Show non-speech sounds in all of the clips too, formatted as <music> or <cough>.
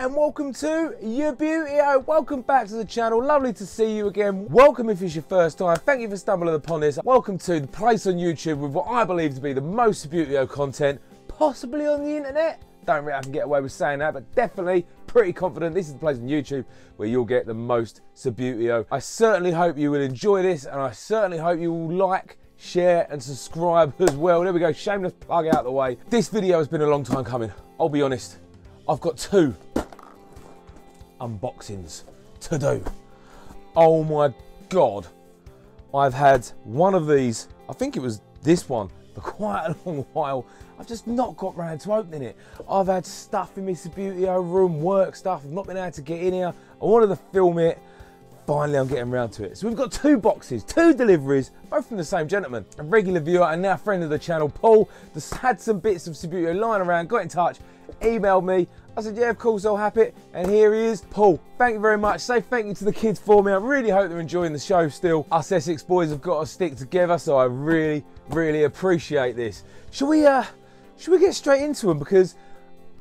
and welcome to Youbbuteo. Welcome back to the channel. Lovely to see you again. Welcome if it's your first time. Thank you for stumbling upon this. Welcome to the place on YouTube with what I believe to be the most Subbuteo content possibly on the internet. Don't really I can get away with saying that, but definitely pretty confident this is the place on YouTube where you'll get the most Subbuteo. I certainly hope you will enjoy this and I certainly hope you will like, share and subscribe as well. There we go, shameless plug out the way. This video has been a long time coming. I'll be honest, I've got two unboxings to do. Oh my God. I've had one of these, I think it was this one, <laughs> for quite a long while. I've just not got round to opening it. I've had stuff in my Subbuteo room, work stuff. I've not been able to get in here. I wanted to film it. Finally, I'm getting round to it. So we've got two boxes, two deliveries, both from the same gentleman. A regular viewer and now friend of the channel, Paul, just had some bits of Subbuteo lying around, got in touch, emailed me. I said, yeah, of course, I'll have it. And here he is. Paul, thank you very much. Say thank you to the kids for me. I really hope they're enjoying the show still. Us Essex boys have got to stick together, so I really, really appreciate this. Should we, uh, should we get straight into them? Because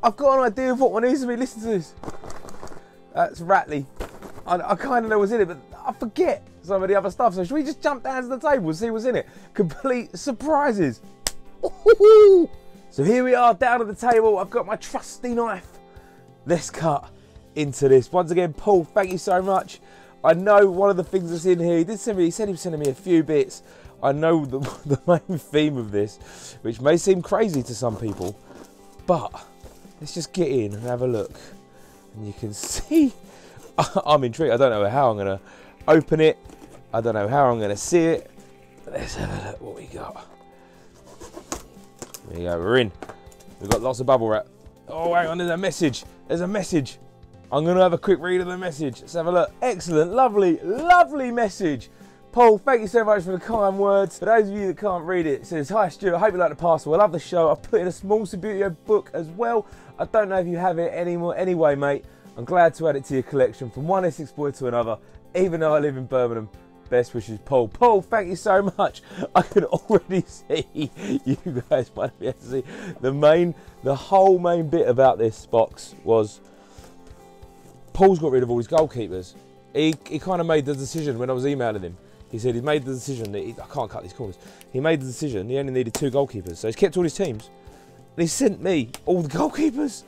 I've got an idea of what one is. I mean, listen to this. That's Ratley. I, I kind of know what's in it, but I forget some of the other stuff. So should we just jump down to the table and see what's in it? Complete surprises. So here we are down at the table. I've got my trusty knife. Let's cut into this. Once again, Paul, thank you so much. I know one of the things that's in here, he did send me, he said he was sending me a few bits. I know the, <laughs> the main theme of this, which may seem crazy to some people, but let's just get in and have a look. And you can <laughs> see, <laughs> I'm intrigued. I don't know how I'm going to open it. I don't know how I'm going to see it. Let's have a look what we got. There you go, we're in. We've got lots of bubble wrap. Oh, hang on, there's a message. There's a message. I'm going to have a quick read of the message. Let's have a look. Excellent, lovely, lovely message. Paul, thank you so much for the kind words. For those of you that can't read it, it says, Hi Stuart, I hope you like the parcel. I love the show. I've put in a small Subbuteo book as well. I don't know if you have it anymore. Anyway, mate, I'm glad to add it to your collection from one Essex boy to another, even though I live in Birmingham. Best wishes, Paul. Paul, thank you so much. <laughs> I can already <laughs> see you guys might be able to see the main, the whole main bit about this box was Paul's got rid of all his goalkeepers. He, he kind of made the decision when I was emailing him. He said he made the decision that he, I can't cut these corners. He made the decision he only needed two goalkeepers, so he's kept all his teams. And he sent me all the <laughs> goalkeepers.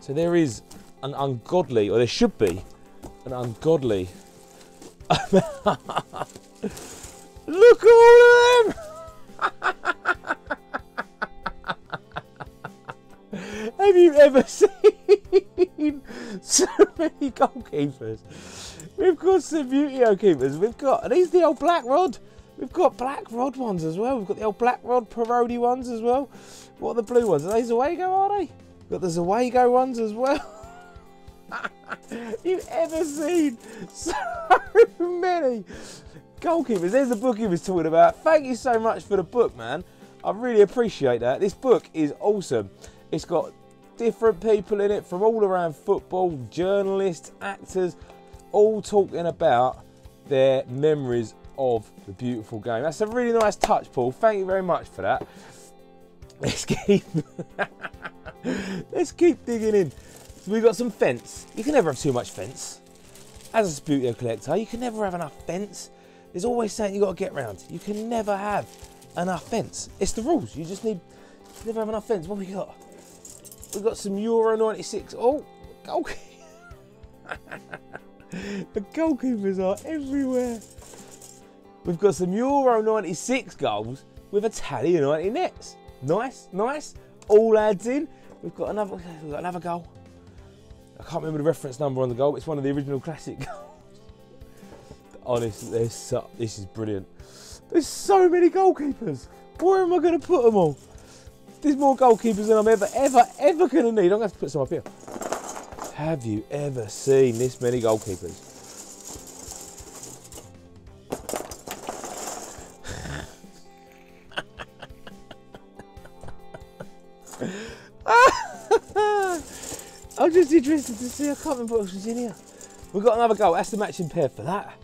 So there is an ungodly, or there should be, an ungodly <laughs> Look at all of them! <laughs> Have you ever <laughs> seen so many goalkeepers? We've got some Subbuteo keepers. We've got, are these the old black rod? We've got black rod ones as well. We've got the old black rod Parodi ones as well. What are the blue ones? Are they Zeugo, are they? We've got the Zeugo ones as well. <laughs> You've ever seen so <laughs> many goalkeepers? There's the book he was talking about. Thank you so much for the book, man. I really appreciate that. This book is awesome. It's got different people in it from all around football, journalists, actors, all talking about their memories of the beautiful game. That's a really nice touch, Paul. Thank you very much for that. <laughs> Let's keep let's keep digging in. We've got some fence. You can never have too much fence. As a Subbuteo collector, you can never have enough fence. There's always something you've got to get round. You can never have enough fence. It's the rules. You just need you never have enough fence. What we got? We've got some Euro 96. Oh, goalkeeper. <laughs> the goalkeepers are everywhere. We've got some Euro 96 goals with Italian 90 nets. Nice, nice. All adds in. We've got another, we've got another goal. I can't remember the reference number on the goal. It's one of the original classic <laughs> goals. Honestly, so, uh, this is brilliant. There's so many goalkeepers. Where am I going to put them all? There's more goalkeepers than I'm ever, ever, ever going to need. I'm going to have to put some up here. Have you ever seen this many goalkeepers? I can't remember what was in here. We've got another goal. That's the matching pair for that.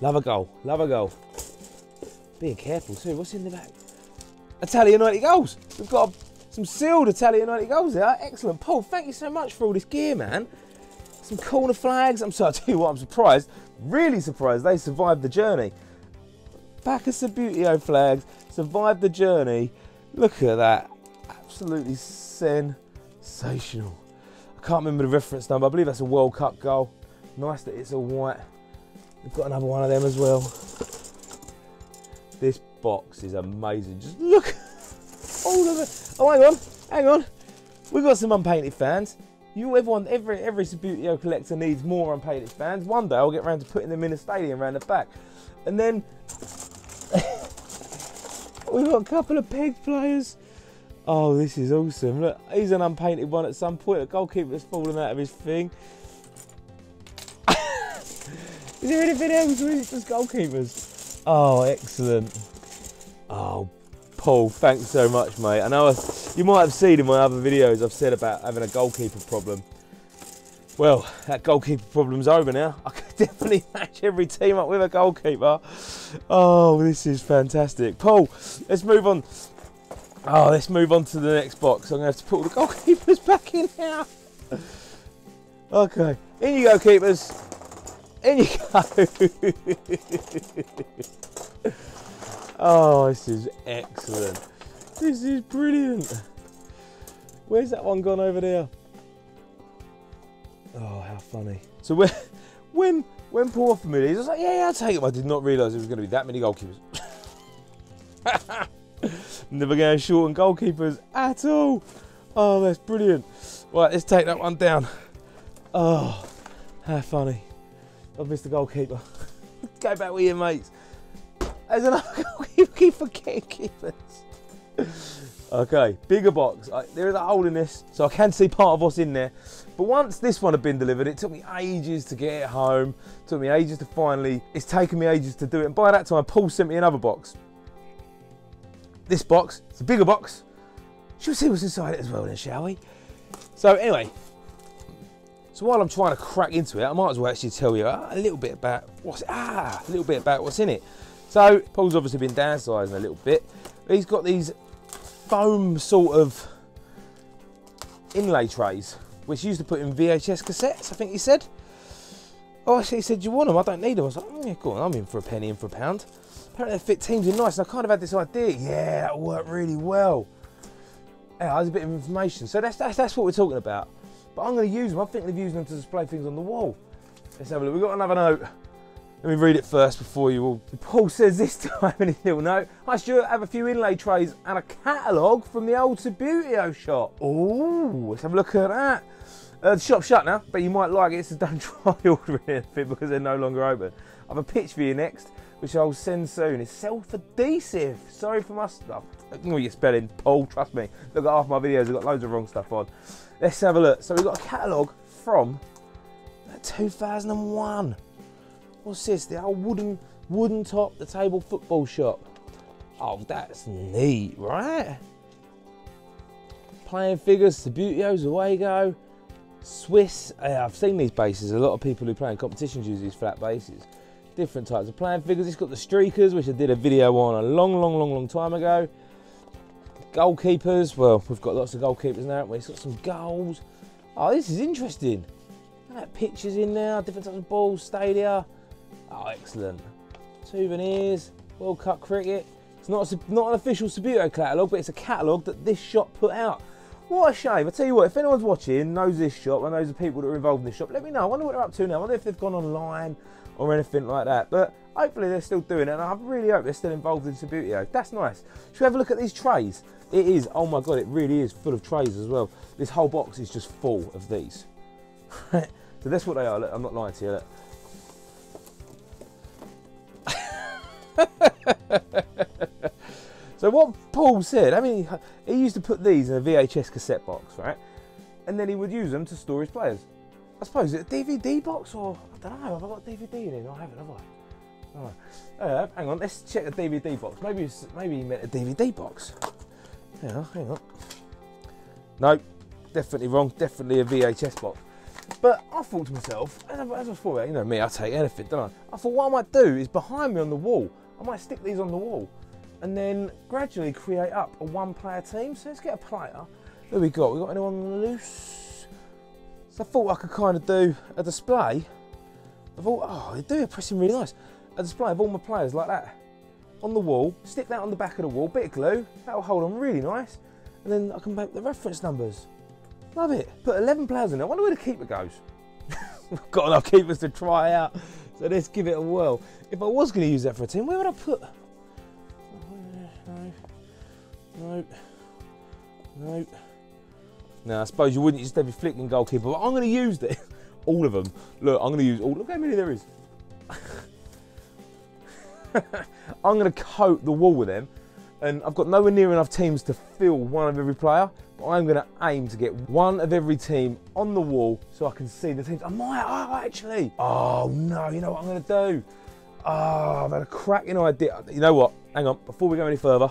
Love a goal. Love a goal. Being careful too. What's in the back? Italian 90 goals. We've got some sealed Italian 90 goals there. Excellent. Paul, thank you so much for all this gear, man. Some corner flags. I'm sorry, <laughs> I tell you what, I'm surprised, really surprised they survived the journey. Back of Subbuteo flags, survived the journey. Look at that. Absolutely sensational. Can't remember the reference number. I believe that's a World Cup goal. Nice that it's all white. We've got another one of them as well. This box is amazing. Just look all of it. Oh, hang on, hang on. We've got some unpainted fans. You, everyone, every every Subbuteo collector needs more unpainted fans. One day I'll get around to putting them in a stadium around the back, and then <laughs> we've got a couple of peg players. Oh, this is awesome! Look, he's an unpainted one. At some point, a goalkeeper's fallen out of his thing. <laughs> is there anything else, or is just goalkeepers? Oh, excellent! Oh, Paul, thanks so much, mate. I know I, you might have seen in my other videos I've said about having a goalkeeper problem. Well, that goalkeeper problem's over now. <laughs> I can definitely match every team up with a goalkeeper. Oh, this is fantastic. Paul, let's move on. Oh, let's move on to the next box. I'm going to have to put all the goalkeepers <laughs> back in now. Okay, in you go, keepers. In you go. <laughs> Oh, this is excellent. This is brilliant. Where's that one gone over there? Oh, how funny. So when <laughs> when when Paul offered me these, I was like, yeah, yeah, I'll take them. I did not realise there was going to be that many goalkeepers. Never going short on goalkeepers at all. Oh, that's brilliant. Right, let's take that one down. Oh, how funny. I've missed the goalkeeper. <laughs> Go back with your mates. There's another <laughs> keep forgetting keepers. okay, bigger box. there is a hole in this, so I can see part of what's in there. But once this one had been delivered, it took me ages to get it home. It took me ages to finally. It's taken me ages to do it. And by that time, Paul sent me another box. This box, it's a bigger box. Should we see what's inside it as well then, shall we? So anyway, so while I'm trying to crack into it, I might as well actually tell you a little bit about what's ah, a little bit about what's in it. So Paul's obviously been downsizing a little bit. He's got these foam sort of inlay trays, which used to put in VHS cassettes, I think he said. Oh, actually, he said, you want them? I don't need them. I was like, oh, yeah, cool. I'm in for a penny in for a pound. Apparently they fit teams in nice, and I kind of had this idea. Yeah, that worked really well. Yeah, there's a bit of information. So that's, that's, that's what we're talking about. But I'm going to use them. I'm thinking of using them to display things on the wall. Let's have a look. We've got another note. Let me read it first before you all. Paul says this <laughs> time in his little note. I Stuart, have a few inlay trays and a catalogue from the old Subbuteo shop. Ooh, let's have a look at that. Uh, the shop's shut now, but you might like it, so don't try ordering anything because they're no longer open. I have a pitch for you next, which I'll send soon. It's self-adhesive. Sorry for my stuff. Ignore your spelling, Paul, trust me. Look at half my videos, I've got loads of wrong stuff on. Let's have a look. So we've got a catalogue from 2001. What's this? The old wooden wooden top, the table football shop. Oh, that's neat, right? Playing figures, Subbuteos, away go. Swiss, uh, I've seen these bases. A lot of people who play in competitions use these flat bases. Different types of playing figures. It's got the streakers, which I did a video on a long, long, long, long time ago. Goalkeepers, well, we've got lots of goalkeepers now, haven't we? It's got some goals. Oh, this is interesting. That pictures in there, different types of balls, stadia. Oh, excellent. Souvenirs, World Cup cricket. It's not, a, not an official Subbuteo catalogue, but it's a catalogue that this shop put out. What a shame. I tell you what, if anyone's watching, knows this shop, and knows the people that are involved in this shop, let me know. I wonder what they're up to now. I wonder if they've gone online or anything like that. But hopefully they're still doing it, and I really hope they're still involved in Subbuteo. That's nice. Should we have a look at these trays? It is, oh my god, it really is full of trays as well. This whole box is just full of these. <laughs> so that's what they are. Look, I'm not lying to you. <laughs> So what Paul said, I mean, he used to put these in a VHS cassette box, right? And then he would use them to store his players. I suppose it a DVD box or I don't know. Have I got a DVD in it? I haven't, have I? Oh. Uh, hang on, let's check the DVD box. Maybe maybe he meant a DVD box. Yeah, hang on. No, definitely wrong. Definitely a VHS box. But I thought to myself, as I, as I thought, you know me, I take anything, don't I? I thought what I might do is behind me on the wall, I might stick these on the wall and then gradually create up a one player team. So let's get a player. Who we got? We got anyone loose? So I thought I could kind of do a display of all, oh, they do a pressing really nice. A display of all my players like that on the wall, stick that on the back of the wall, bit of glue, that'll hold on really nice. And then I can make the reference numbers. Love it. Put 11 players in there. I wonder where the keeper goes. I've <laughs> got enough keepers to try out. So let's give it a whirl. If I was going to use that for a team, where would I put? No, no, no. Now I suppose you wouldn't just have your flicking goalkeeper, but I'm going to use it. <laughs> all of them. Look, I'm going to use all. Look how many there is. <laughs> I'm going to coat the wall with them, and I've got nowhere near enough teams to fill one of every player. But I'm going to aim to get one of every team on the wall so I can see the teams. I might, oh, actually. Oh no, you know what I'm going to do? Oh, I've had a cracking idea. You know what? Hang on, before we go any further,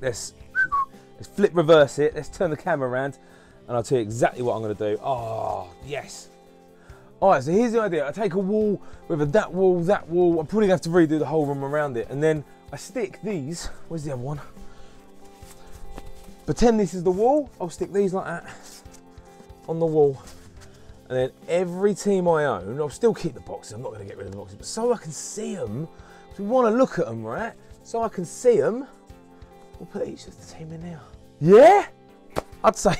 let's let's flip reverse it. Let's turn the camera around, and I'll tell you exactly what I'm going to do. Oh, yes. All right, so here's the idea. I take a wall, whether that wall, that wall, I'm probably gonna have to redo the whole room around it. And then I stick these, where's the other one? Pretend this is the wall, I'll stick these like that on the wall. And then every team I own, I'll still keep the boxes, I'm not gonna get rid of the boxes, but so I can see them, we wanna look at them, right? So I can see them, we'll put each of the team in there. Yeah? I'd say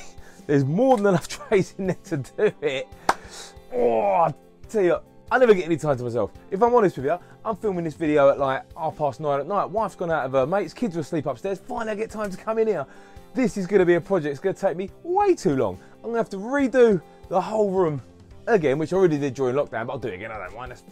there's more than enough <laughs> trays in there to do it. Oh, I tell you, I never get any time to myself. If I'm honest with you, I'm filming this video at like half past nine at night. Wife's gone out of her mates, kids are asleep upstairs. Finally, I get time to come in here. This is going to be a project. It's going to take me way too long. I'm going to have to redo the whole room again, which I already did during lockdown, but I'll do it again. I don't mind. That's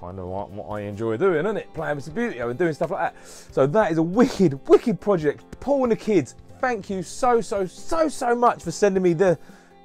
kind of what I enjoy doing, isn't it? Playing with Beauty and doing stuff like that. So that is a wicked, wicked project. Paul and the kids, thank you so, so, so, so much for sending me the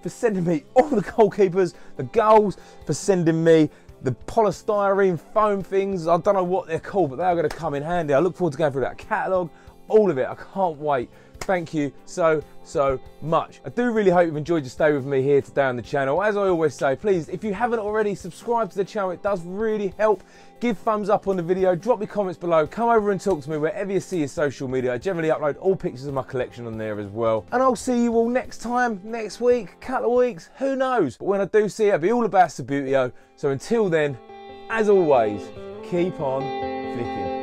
for sending me <laughs> all the goalkeepers, the goals, for sending me the polystyrene foam things. I don't know what they're called, but they are going to come in handy. I look forward to going through that catalogue, all of it. I can't wait. Thank you so, so much. I do really hope you've enjoyed your stay with me here today on the channel. As I always say, please, if you haven't already, subscribe to the channel. It does really help. Give thumbs up on the video, drop your comments below, come over and talk to me wherever you see your social media. I generally upload all pictures of my collection on there as well. And I'll see you all next time, next week, couple of weeks, who knows. But when I do see it, it'll be all about Subbuteo. So until then, as always, keep on